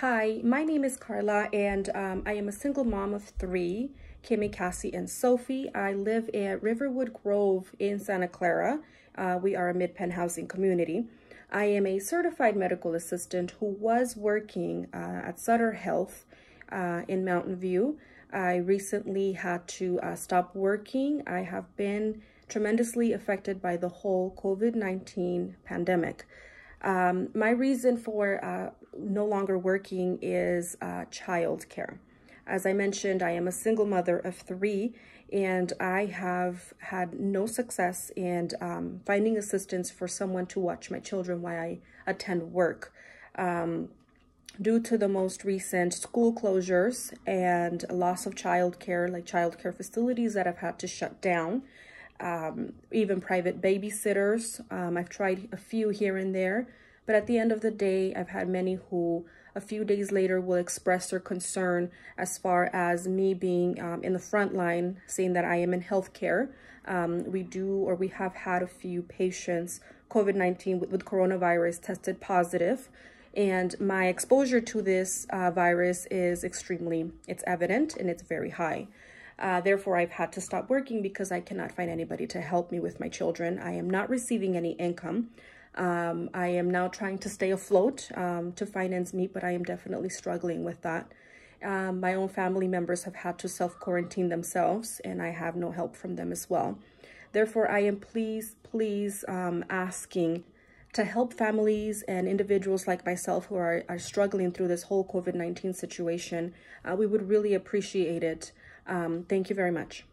Hi, my name is Karla and um, I am a single mom of three, Kimmy, Cassie, and Sophie. I live at Riverwood Grove in Santa Clara. Uh, we are a MidPen housing community. I am a certified medical assistant who was working uh, at Sutter Health uh, in Mountain View. I recently had to uh, stop working. I have been tremendously affected by the whole COVID-19 pandemic. Um, my reason for uh, no longer working is uh, childcare. As I mentioned, I am a single mother of three, and I have had no success in um, finding assistance for someone to watch my children while I attend work. Um, due to the most recent school closures and loss of childcare, like childcare facilities that have had to shut down, um, even private babysitters. Um, I've tried a few here and there, but at the end of the day, I've had many who a few days later will express their concern as far as me being um, in the front line, saying that I am in healthcare. Um, we do or we have had a few patients, COVID-19 with, with, coronavirus tested positive and my exposure to this uh, virus is extremely, it's evident and it's very high. Uh, therefore, I've had to stop working because I cannot find anybody to help me with my children. I am not receiving any income. Um, I am now trying to stay afloat um, to finance me, but I am definitely struggling with that. Um, my own family members have had to self-quarantine themselves, and I have no help from them as well. Therefore, I am please, please um, asking to help families and individuals like myself who are, are struggling through this whole COVID-19 situation. Uh, we would really appreciate it. Um, thank you very much.